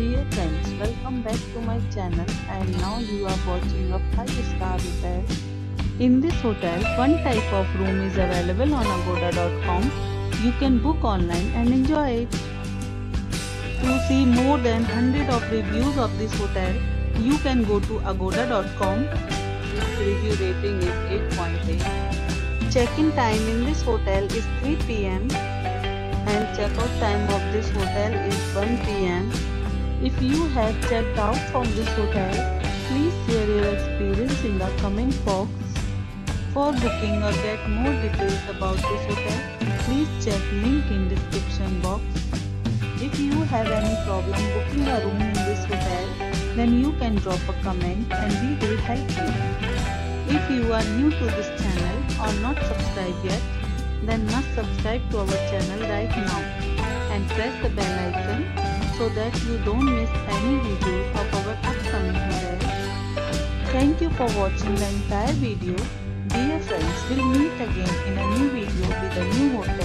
Dear friends, welcome back to my channel and now you are watching a 5 star hotel. In this hotel, one type of room is available on agoda.com. You can book online and enjoy it. To see more than 100 of reviews of this hotel, you can go to agoda.com. Its review rating is 8.8. Check-in time in this hotel is 3 pm and check-out time of this hotel is 1 pm. If you have checked out from this hotel, please share your experience in the comment box. For booking or get more details about this hotel, please check link in description box. If you have any problem booking a room in this hotel, then you can drop a comment and we will help you. If you are new to this channel or not subscribed yet, then must subscribe to our channel right now and press the bell icon so that you don't miss any videos of our upcoming hotels. Thank you for watching the entire video. Dear friends, we'll meet again in a new video with a new hotel.